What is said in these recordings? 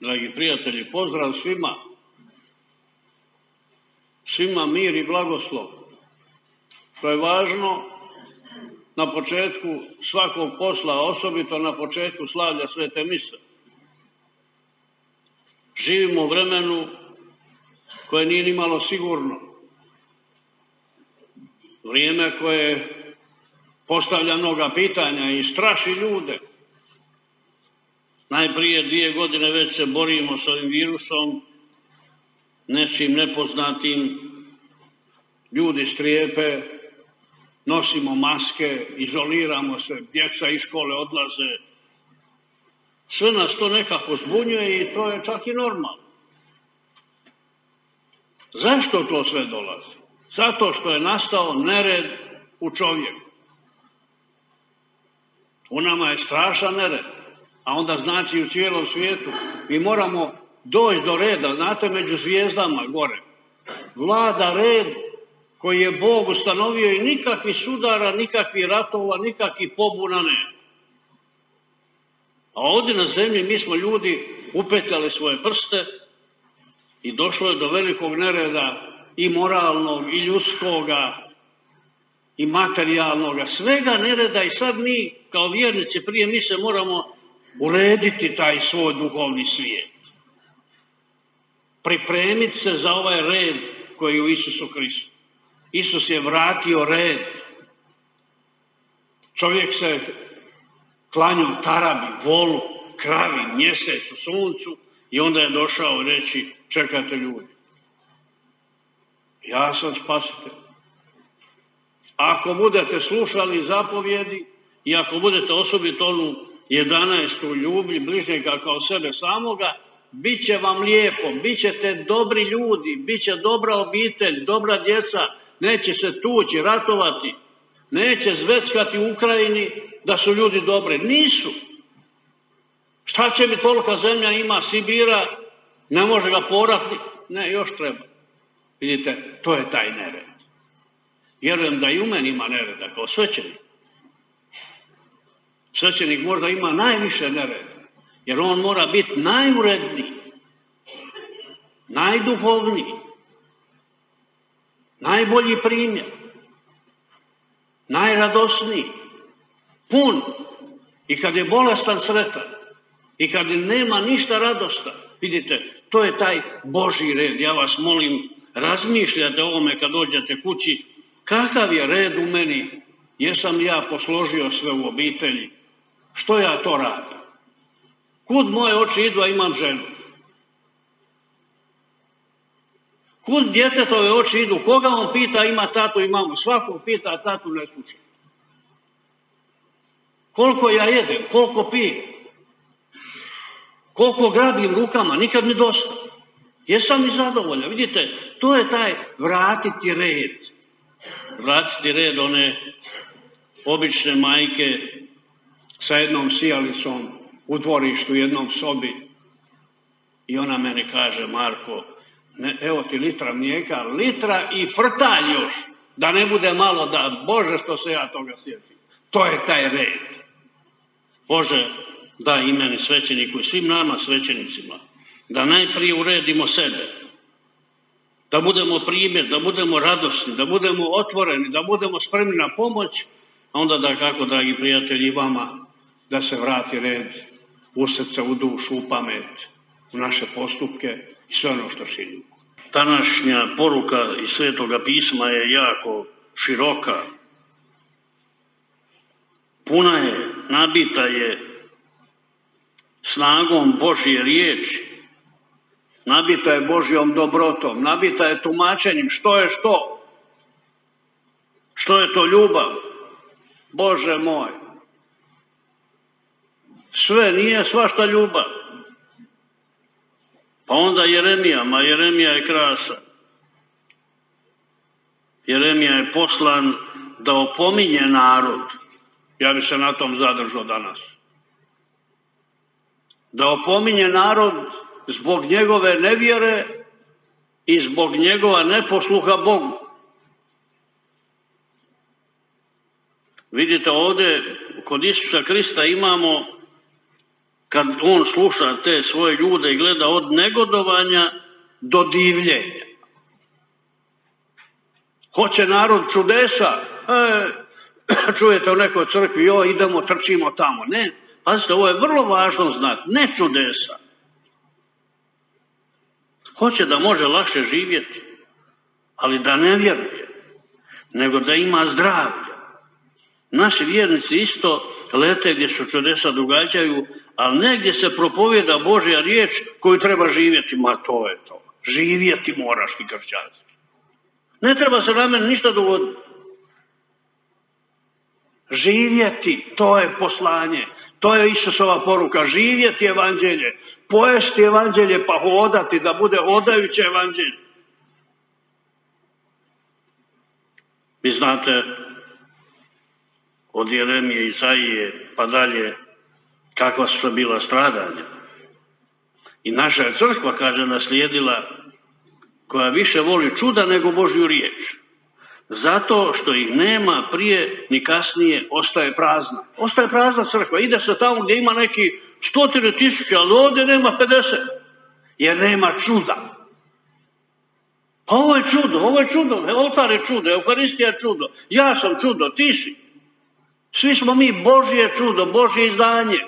Dragi prijatelji, pozdrav svima. Svima mir i blagoslov. To je važno na početku svakog posla, osobito na početku slavlja svete mise. Živimo u vremenu koje nije ni malo sigurno. Vrijeme koje postavlja mnoga pitanja i straši ljude. Najprije dvije godine već se borimo s ovim virusom, nečim nepoznatim, ljudi strijepe, nosimo maske, izoliramo se, djeca iz škole odlaze. Sve nas to nekako zbunjuje i to je čak i normalno. Zašto to sve dolazi? Zato što je nastao nered u čovjeku. U nama je strašan nered, a onda znači u cijelom svijetu. Mi moramo doći do reda, znate, među zvijezdama gore. Vlada red koji je Bog ustanovio i nikakvih sudara, nikakvih ratova, nikakvih pobuna ne. A ovdje na zemlji mi smo ljudi upetljali svoje prste i došlo je do velikog nereda i moralnog, i ljudskoga, i materijalnoga, svega nereda i sad mi kao vjernici prije mi se moramo urediti taj svoj duhovni svijet. Pripremiti se za ovaj red koji je u Isusu Kristu. Isus je vratio red. Čovjek se klanjao tarabi, volu, kravi, mjesecu, suncu i onda je došao reći čekajte ljudi. Ja sam spasitelj. Ako budete slušali zapovjedi i ako budete osobito onu 11. ljubi bližnjega kao sebe samoga, bit će vam lijepo, bit ćete dobri ljudi, bit će dobra obitelj, dobra djeca, neće se tući, ratovati, neće zveckati u Ukrajini da su ljudi dobri. Nisu. Šta će mi tolika zemlja ima Sibira, ne može ga porati, ne, još treba. Vidite, to je taj nered. Vjerujem da i u meni ima nereda kao svećenik. Svećenik možda ima najviše nereda, jer on mora biti najuredniji, najduhovniji, najbolji primjer, najradosniji, pun. I kad je bolestan sretan. I kad nema ništa radosta, vidite, to je taj Boži red. Ja vas molim, razmišljate o ovome kad dođete kući, kakav je red u meni, jesam ja posložio sve u obitelji, što ja to radim? Kud moje oči idu, a imam ženu? Kud djetetove oči idu? Koga on pita ima tatu i mamu? Svakog pita, a tatu ne sluša. Koliko ja jedem, koliko pijem, koliko grabim rukama, nikad mi dosta. Jesam li zadovoljan? Vidite, to je taj vratiti red. Vratiti red one obične majke sa jednom sijalicom u dvorištu, jednom sobi. I ona meni kaže, Marko, ne, evo ti litra mlijeka, litra i frtalj još, da ne bude malo da, Bože što se ja toga sjetim. To je taj red. Bože, da i meni svećeniku i svim nama svećenicima, da najprije uredimo sebe, da budemo primjer, da budemo radosni, da budemo otvoreni, da budemo spremni na pomoć, a onda da kako, dragi prijatelji, vama, da se vrati red u srce, u dušu, u pamet, u naše postupke i sve ono što činimo. Današnja poruka iz Svetoga pisma je jako široka, puna je, nabita je snagom Božje riječi, nabita je Božjom dobrotom, nabita je tumačenjem što je što. Što je to ljubav? Bože moj. Sve nije svašta ljubav. Pa onda Jeremija, ma Jeremija je krasa. Jeremija je poslan da opominje narod. Ja bi se na tom zadržao danas. Da opominje narod zbog njegove nevjere i zbog njegova neposluha Bogu. Vidite ovdje kod Isusa Krista imamo kad on sluša te svoje ljude i gleda od negodovanja do divljenja. Hoće narod čudesa, e, čujete u nekoj crkvi, jo, idemo, trčimo tamo. Ne, pazite, ovo je vrlo važno znati, ne čudesa. Hoće da može lakše živjeti, ali da ne vjeruje, nego da ima zdravlje. Naši vjernici isto lete gdje su čudesa događaju, ali negdje se propovjeda Božja riječ koju treba živjeti, ma to je to. Živjeti moraš ti kršćanski. Ne treba se na mene ništa dogoditi. Živjeti, to je poslanje. To je Isusova poruka. Živjeti evanđelje. Pojesti evanđelje pa hodati, da bude hodajuće evanđelje. Vi znate od Jeremije, Isaije pa dalje kakva su to bila stradanja. I naša je crkva, kaže, naslijedila koja više voli čuda nego Božju riječ. Zato što ih nema prije ni kasnije ostaje prazna. Ostaje prazna crkva. Ide se tamo gdje ima neki stotine tisuća, ali ovdje nema 50. Jer nema čuda. Pa ovo je čudo, ovo je čudo, oltar je čudo, eukaristija je čudo, ja sam čudo, ti si. Svi smo mi Božje čudo, Božje izdanje.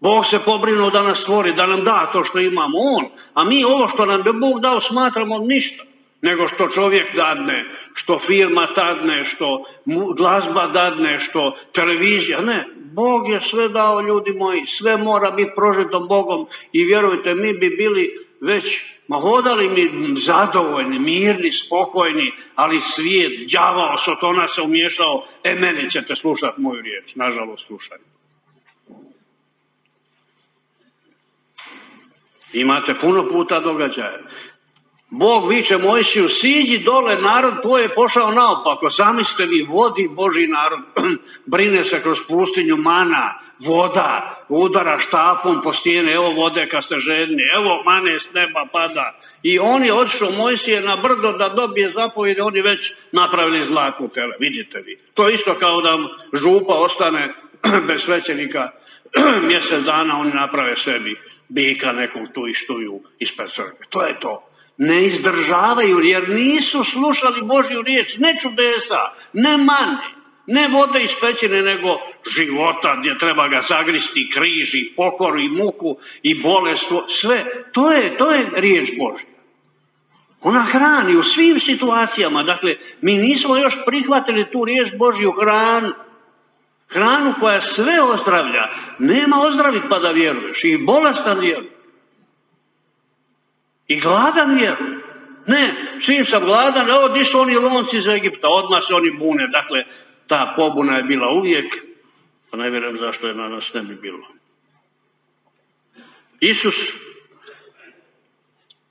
Bog se pobrinuo da nas stvori, da nam da to što imamo On, a mi ovo što nam je Bog dao smatramo ništa, nego što čovjek dadne, što firma dadne, što glazba dadne, što televizija, ne. Bog je sve dao ljudi moji, sve mora biti prožito Bogom i vjerujte, mi bi bili već Ma hodali mi zadovoljni, mirni, spokojni, ali svijet, đavao, sotona se umješao, e meni ćete slušati moju riječ, nažalost slušaju. Imate puno puta događaja. Bog viče Mojsiju, siđi dole, narod tvoj je pošao naopako. Zamislite vi, vodi Boži narod, brine se kroz pustinju mana, voda, udara štapom po stijene, evo vode kad ste žedni, evo mane s neba pada. I on je otišao Mojsije na brdo da dobije zapovjede, oni već napravili zlatnu tele, vidite vi. To isto kao da župa ostane bez svećenika mjesec dana, oni naprave sebi bika nekog tu i štuju ispred crkve. To je to ne izdržavaju jer nisu slušali Božju riječ, ne čudesa, ne mane, ne vode iz pećine, nego života gdje treba ga zagristi, križi, pokoru i muku i bolest, sve. To je, to je riječ Božja. Ona hrani u svim situacijama. Dakle, mi nismo još prihvatili tu riječ Božju hranu. Hranu koja sve ozdravlja. Nema ozdraviti pa da vjeruješ. I bolestan vjeruješ. I gladan je. Ne, čim sam gladan, evo di su oni lonci iz Egipta, odmah se oni bune. Dakle, ta pobuna je bila uvijek, pa ne vjerujem zašto je na nas ne bi bilo. Isus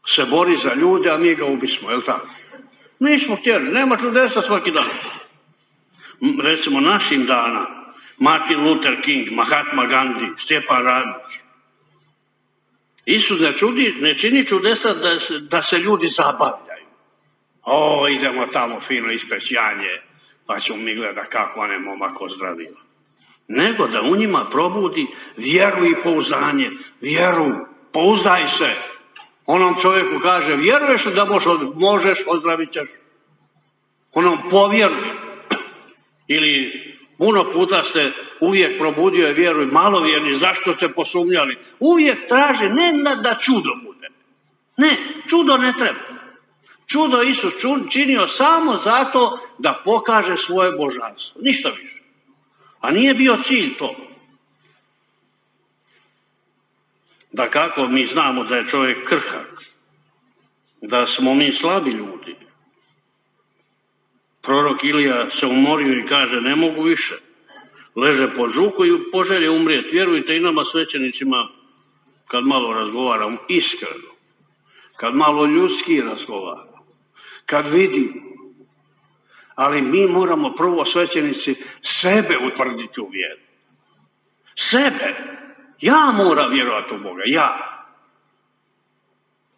se bori za ljude, a mi ga ubismo, je li tako? Nismo htjeli, nema čudesa svaki dan. Recimo našim dana, Martin Luther King, Mahatma Gandhi, Stjepan Radić, Isus ne, čudi, ne čini čudesa da, da se ljudi zabavljaju. O, idemo tamo fino ispeći janje, pa ćemo mi gleda kako on je momak ozdravio. Nego da u njima probudi vjeru i pouzdanje. Vjeru, pouzdaj se. Onom čovjeku kaže, vjeruješ da možeš, ozdravit ćeš. Onom povjeruje. Ili Puno puta ste uvijek probudio je vjeru i malovjerni, zašto ste posumnjali? Uvijek traže, ne da čudo bude. Ne, čudo ne treba. Čudo Isus činio samo zato da pokaže svoje božanstvo. Ništa više. A nije bio cilj to. Da kako mi znamo da je čovjek krhak, da smo mi slabi ljudi, Prorok Ilija se umorio i kaže ne mogu više. Leže po žuku i poželje umrijeti. Vjerujte i nama svećenicima kad malo razgovaram iskreno, kad malo ljudski razgovaram, kad vidim. Ali mi moramo prvo svećenici sebe utvrditi u vjeru. Sebe. Ja moram vjerovati u Boga. Ja.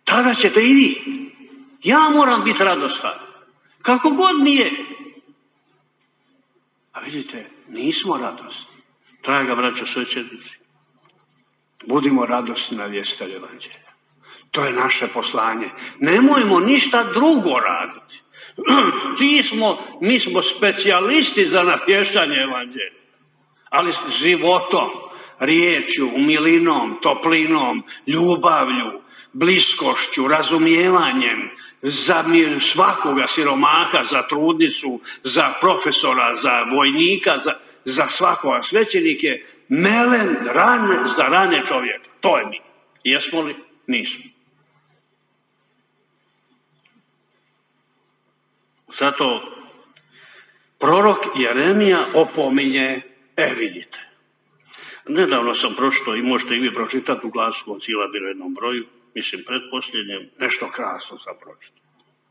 Tada ćete i vi. Ja moram biti radostan. Kako god mi je. A vidite, nismo radosni. Draga braća svećenici, budimo radosni na vjestelj evanđelja. To je naše poslanje. Nemojmo ništa drugo raditi. Ti smo, mi smo specijalisti za navješanje evanđelja. Ali životom, riječju, umilinom, toplinom, ljubavlju, bliskošću, razumijevanjem za svakoga siromaha, za trudnicu, za profesora, za vojnika, za, za svakoga svećenike, melen rane, za rane čovjeka. To je mi. Jesmo li? Nismo. Zato prorok Jeremija opominje, e vidite. Nedavno sam pročito i možete i vi pročitati u glasu cijela bilo jednom broju, mislim predposljednjem, nešto krasno sam pročitao.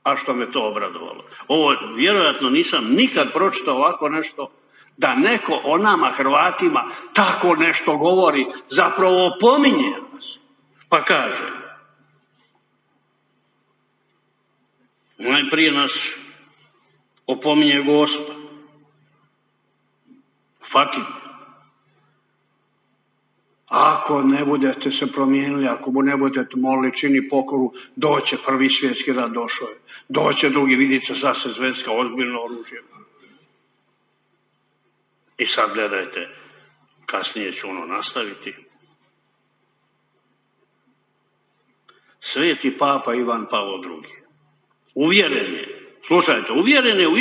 A što me to obradovalo. Ovo vjerojatno nisam nikad pročitao ovako nešto da neko o nama Hrvatima tako nešto govori, zapravo opominje nas. Pa kaže, najprije nas opominje Gospa. Fatim. Ako ne budete se promijenili, ako ne budete molili čini pokoru, doće prvi svjetski rat, došao je. Doće drugi, vidite, zase zvetska, ozbiljno oružje. I sad gledajte, kasnije ću ono nastaviti. Sveti papa Ivan Pavlo II. Uvjeren je Slušajte, uvjeren je u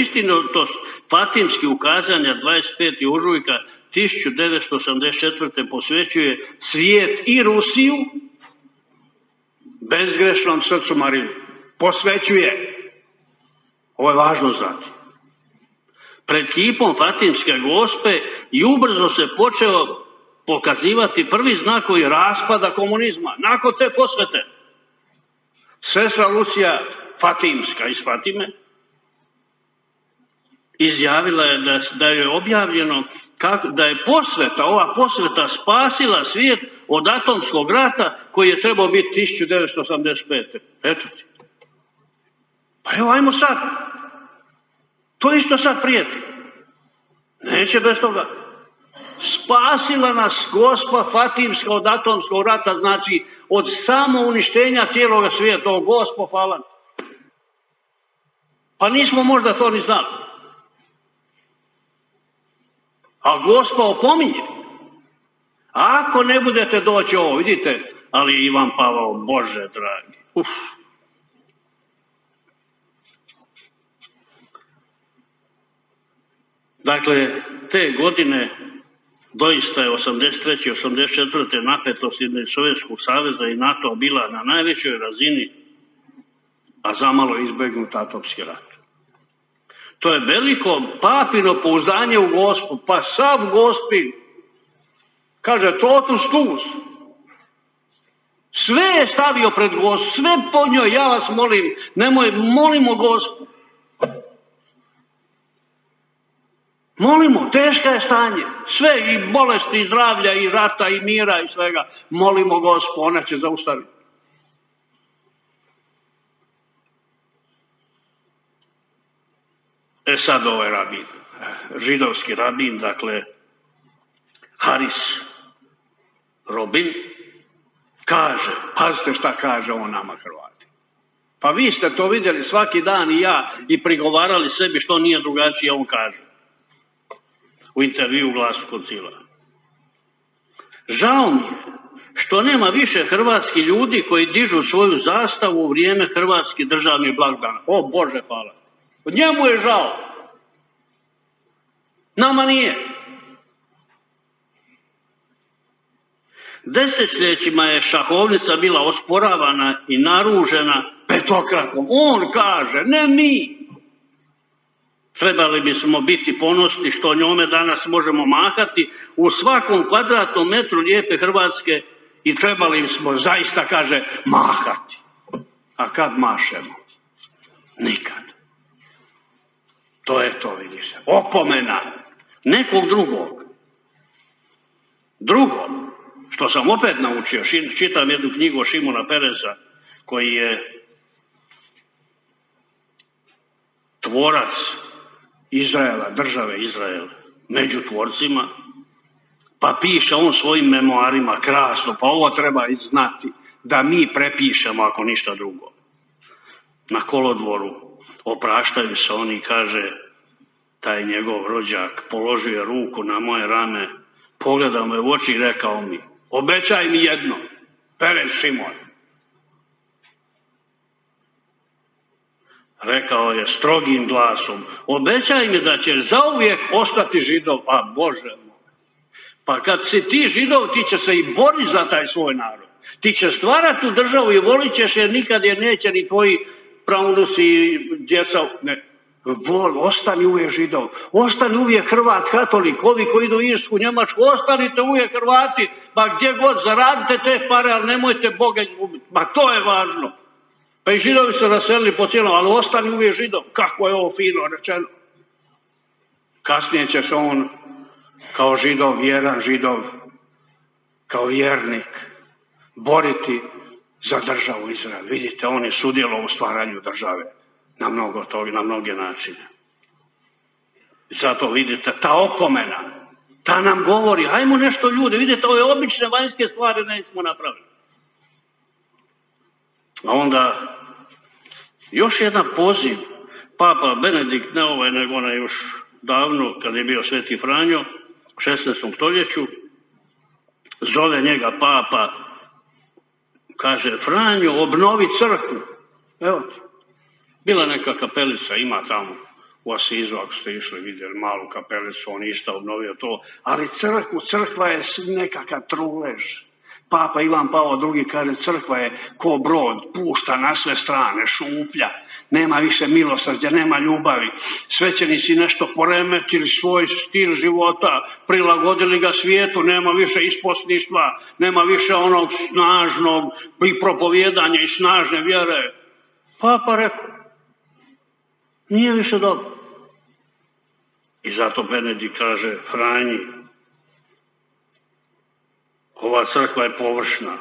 to Fatimski ukazanja 25. ožujka 1984. posvećuje svijet i Rusiju bezgrešnom srcu Marinu. Posvećuje. Ovo je važno znati. Pred kipom Fatimske gospe i ubrzo se počeo pokazivati prvi znakovi raspada komunizma. Nakon te posvete. Sestra Lucija Fatimska iz Fatime izjavila je da, da je objavljeno kako, da je posveta, ova posveta spasila svijet od atomskog rata koji je trebao biti 1985. Eto ti. Pa evo, ajmo sad. To isto sad prijeti. Neće bez toga. Spasila nas gospa Fatimska od atomskog rata, znači od samo uništenja cijeloga svijeta. O gospo, hvala. Pa nismo možda to ni znali. A gospa opominje. Ako ne budete doći ovo, vidite, ali Ivan Pavao, Bože dragi. Uf. Dakle, te godine doista je 83. 84. napetost Sovjetskog saveza i NATO bila na najvećoj razini, a zamalo izbegnut atomski rat. To je veliko papino pouzdanje u gospu. Pa sav gospin, kaže totus tus. Sve je stavio pred gospu, sve po njoj, ja vas molim, nemoj, molimo gospu. Molimo, teška je stanje. Sve i bolesti, i zdravlja, i rata, i mira, i svega. Molimo gospu, ona će zaustaviti. E sad ovaj rabin, židovski rabin, dakle, Haris Robin, kaže, pazite šta kaže on nama Hrvati. Pa vi ste to vidjeli svaki dan i ja i prigovarali sebi što nije drugačije, on kaže. U intervju glasu koncila. Žao mi je što nema više hrvatski ljudi koji dižu svoju zastavu u vrijeme hrvatskih državnih blagdana. O Bože, hvala. Njemu je žao. Nama nije. Desetljećima je šahovnica bila osporavana i naružena petokrakom. On kaže, ne mi. Trebali bismo biti ponosni što njome danas možemo mahati u svakom kvadratnom metru lijepe Hrvatske i trebali smo zaista, kaže, mahati. A kad mašemo? Nikad. To je to, vidiš. Opomena nekog drugog. Drugo, što sam opet naučio, čitam jednu knjigu o Šimuna Pereza, koji je tvorac Izraela, države Izrael, među tvorcima, Pa piše on svojim memoarima, krasno, pa ovo treba znati, da mi prepišemo ako ništa drugo. Na kolodvoru opraštaju se oni, kaže, taj njegov rođak, položio ruku na moje rame, pogledao me u oči i rekao mi, obećaj mi jedno, Perez Šimon. Rekao je strogim glasom, obećaj mi da ćeš zauvijek ostati židov, a Bože moj. Pa kad si ti židov, ti će se i boriti za taj svoj narod. Ti će stvarati tu državu i volit ćeš je nikad jer neće ni tvoji pravunusi i djeca. Ne. Vol, ostani uvijek židov, ostani uvijek Hrvat, katolik, ovi koji idu u Irsku, Njemačku, ostanite uvijek Hrvati, pa gdje god zaradite te pare, ali nemojte Boga izgubiti. Ma to je važno. Pa i židovi se raselili po cijelom, ali ostani uvijek židov. Kako je ovo fino rečeno. Kasnije će se on kao židov, vjeran židov, kao vjernik, boriti za državu Izrael. Vidite, on je sudjelo u stvaranju države na mnogo toga, na mnoge načine. I zato vidite, ta opomena, ta nam govori, hajmo nešto ljude, vidite, ove obične vanjske stvari ne smo napravili. A onda još jedan poziv, Papa Benedikt, ne ovaj, nego onaj još davno, kad je bio Sveti Franjo, u 16. stoljeću, zove njega Papa, kaže, Franjo, obnovi crkvu. Evo ti. Bila neka kapelica, ima tamo u Asizu, ako ste išli vidjeli malu kapelicu, on isto obnovio to, ali crkvu, crkva je nekakav trulež. Papa Ivan Pavao II kaže crkva je ko brod, pušta na sve strane, šuplja, nema više milosrđa, nema ljubavi. Svećenici nešto poremetili svoj stil života, prilagodili ga svijetu, nema više isposništva, nema više onog snažnog i propovjedanja i snažne vjere. Papa rekao, nije više dobro. I zato Benedik kaže, Franji, ova crkva je površna.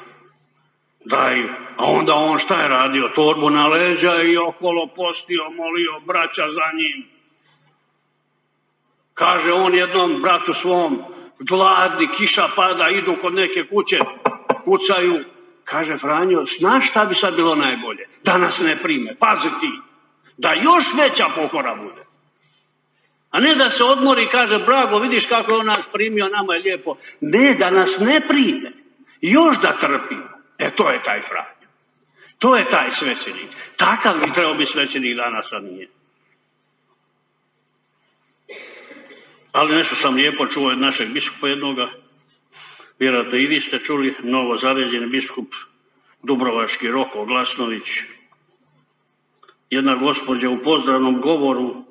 Daj, a onda on šta je radio? Torbu na leđa i okolo postio, molio braća za njim. Kaže on jednom bratu svom, gladni, kiša pada, idu kod neke kuće, kucaju. Kaže Franjo, znaš šta bi sad bilo najbolje? Da nas ne prime, pazi ti, da još veća pokora bude. A ne da se odmori i kaže, brago, vidiš kako je on nas primio, nama je lijepo. Ne, da nas ne prime. Još da trpimo. E, to je taj Franjo. To je taj svećenik. Takav bi trebao biti svećenik danas, a nije. Ali nešto sam lijepo čuo od našeg biskupa jednoga. Vjerojatno i vi ste čuli, novo zaređeni biskup Dubrovački Roko Glasnović. Jedna gospođa u pozdravnom govoru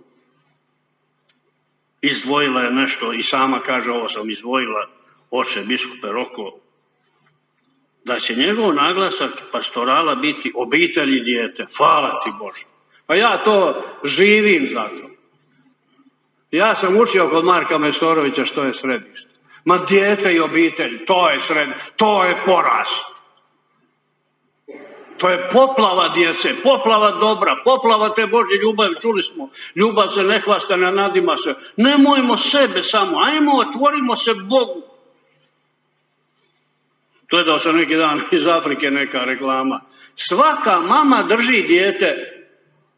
izdvojila je nešto i sama kaže ovo sam izdvojila, oče biskupe Roko, da će njegov naglasak pastorala biti obitelj dijete. Hvala ti Bože. Pa ja to živim za to. Ja sam učio kod Marka Mestorovića što je središte. Ma dijete i obitelj, to je središte, to je porast. To je poplava djece, poplava dobra, poplava te Božje ljubavi, čuli smo. Ljubav se ne hvasta, ne nadima se. Nemojmo sebe samo, ajmo, otvorimo se Bogu. Gledao sam neki dan iz Afrike neka reklama. Svaka mama drži dijete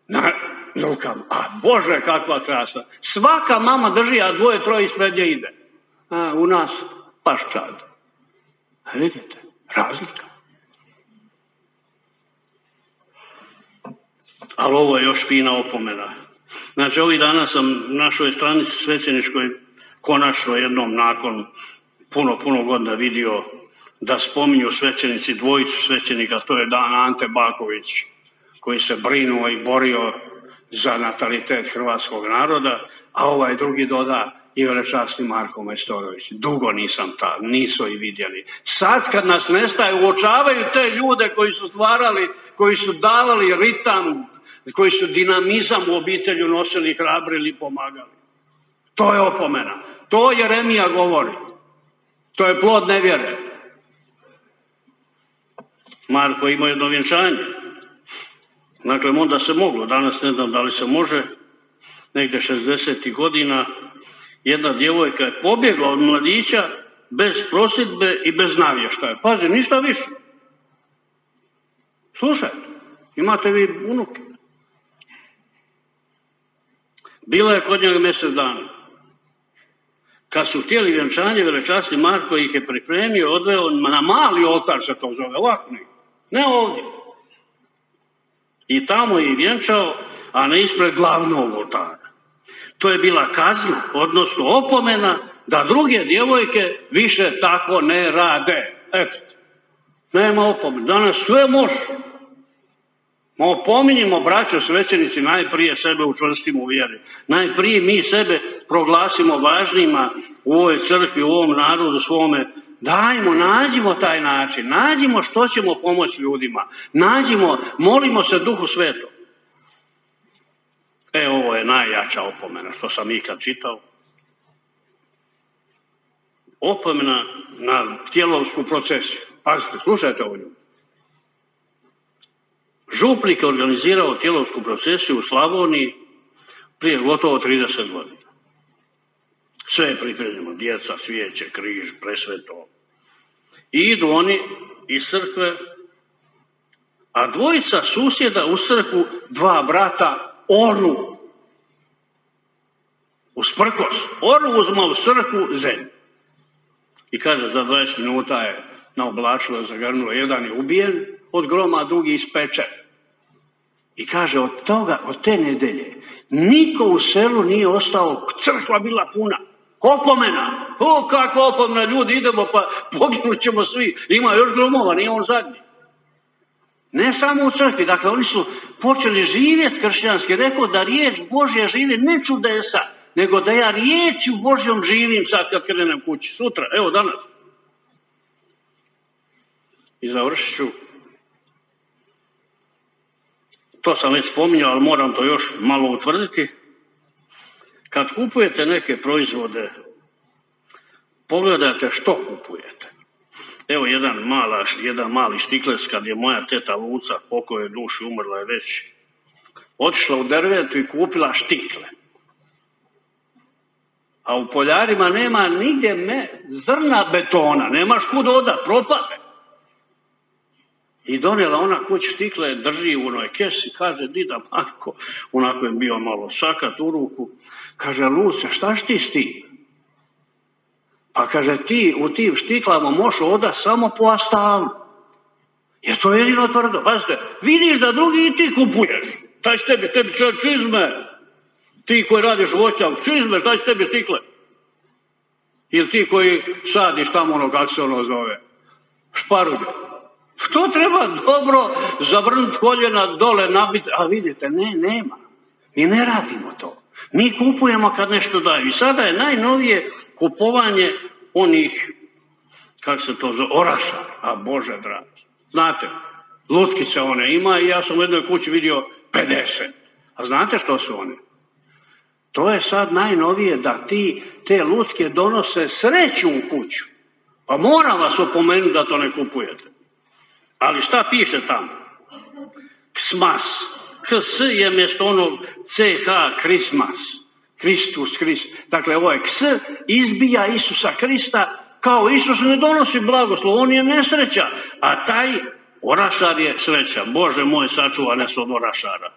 na rukama. A Bože, kakva krasa. Svaka mama drži, a dvoje, troje ispred nje ide. A u nas paščad. A vidite, razlika. Ali ovo je još fina opomena. Znači, ovih dana sam na našoj stranici svećeničkoj konačno jednom nakon puno, puno godina vidio da spominju svećenici dvojicu svećenika, to je Dan Ante Baković, koji se brinuo i borio za natalitet hrvatskog naroda, a ovaj drugi doda i velečasni Marko Majstorović. Dugo nisam ta, nisu i vidjeli. Sad kad nas nestaje, uočavaju te ljude koji su stvarali, koji su davali ritam, koji su dinamizam u obitelju nosili, hrabrili i pomagali. To je opomena. To Jeremija govori. To je plod nevjere. Marko ima jedno vjenčanje. Dakle, onda se moglo, danas ne znam da li se može, negdje 60. godina, jedna djevojka je pobjegla od mladića bez prosjedbe i bez navještaja. Pazi, ništa više. Slušajte, imate vi unuke. Bila je kod njega mjesec dana. Kad su htjeli vjenčanje, velečasni Marko ih je pripremio, odveo na mali oltar se to zove, ovako ne ovdje. I tamo je vjenčao, a ne ispred glavnog oltara. To je bila kazna, odnosno opomena, da druge djevojke više tako ne rade. Eto, nema opomena. Danas sve može. Opominjimo, braćo svećenici, najprije sebe u vjeri. Najprije mi sebe proglasimo važnima u ovoj crkvi, u ovom narodu svome. Dajmo, nađimo taj način, nađimo što ćemo pomoći ljudima. Nađimo, molimo se duhu svetom. E, ovo je najjača opomena što sam ikad čitao. Opomena na tjelovsku procesiju. Pazite, slušajte ovo ljudi. Župnik je organizirao tjelovsku procesiju u Slavoniji prije gotovo 30 godina. Sve je pripremljeno, djeca, svijeće, križ, presveto. I idu oni iz crkve, a dvojica susjeda u crkvu, dva brata, oru. Usprkos, oru uzma u crkvu zemlju. I kaže, za 20 minuta je naoblačilo, zagrnulo, jedan je ubijen od groma, a drugi ispeče. I kaže, od toga, od te nedelje, niko u selu nije ostao, crkva bila puna. Opomena! O, kakva opomena, ljudi, idemo pa poginut ćemo svi. Ima još gromova, nije on zadnji. Ne samo u crkvi, dakle oni su počeli živjeti kršćanski, rekao da riječ Božja živi ne čudesa, nego da ja riječju Božjom živim sad kad krenem kući, sutra, evo danas. I završit ću to sam već spominjao, ali moram to još malo utvrditi. Kad kupujete neke proizvode, pogledajte što kupujete. Evo jedan, mala, jedan mali štiklec, kad je moja teta Luca, pokojoj duši umrla je već, otišla u drvetu i kupila štikle. A u poljarima nema nigdje me, zrna betona, nemaš kud oda, propade. I donijela ona kuć štikle, drži u onoj kesi, kaže, dida Marko, onako je bio malo sakat u ruku, kaže, Luce, šta ti s ti? Pa kaže, ti u tim štiklama možeš oda samo po astalu. Jer to je jedino tvrdo. Pazite, vidiš da drugi i ti kupuješ. Taj će tebi, tebi čizme. Ti koji radiš voćak, čizme, šta će tebi stikle? Ili ti koji sadiš tamo ono, kako se ono zove, šparulje. To treba dobro zavrnuti koljena dole, nabiti, a vidite, ne, nema. Mi ne radimo to. Mi kupujemo kad nešto daju. I sada je najnovije kupovanje onih, kako se to zove, oraša. A Bože dragi. Znate, lutkice one ima i ja sam u jednoj kući vidio 50. A znate što su one? To je sad najnovije da ti te lutke donose sreću u kuću. Pa moram vas opomenuti da to ne kupujete. Ali šta piše tamo? Ksmas. KS je mjesto onog CH, Krismas. Kristus, Krist. Dakle, ovo je ks, izbija Isusa Krista, kao Isus ne donosi blagoslov, on je nesreća, a taj orašar je sreća. Bože moj, sačuva nas od orašara.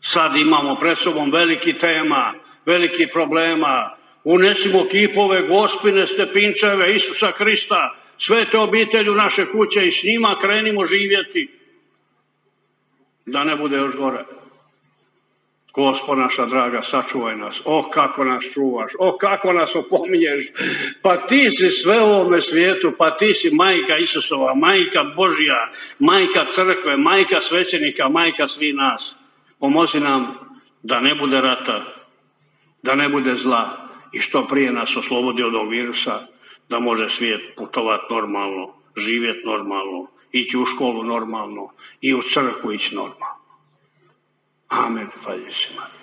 Sad imamo pred sobom veliki tema, veliki problema, unesimo kipove, gospine, stepinčeve, Isusa Krista, sve te obitelju naše kuće i s njima krenimo živjeti. Da ne bude još gore. Gospod naša draga, sačuvaj nas. Oh, kako nas čuvaš. Oh, kako nas opominješ. Pa ti si sve u ovome svijetu. Pa ti si majka Isusova, majka Božja, majka crkve, majka svećenika, majka svih nas. Pomozi nam da ne bude rata, da ne bude zla i što prije nas oslobodi od ovog virusa da može svijet putovati normalno, živjeti normalno, ići u školu normalno i u crkvu ići normalno. Amen. Hvala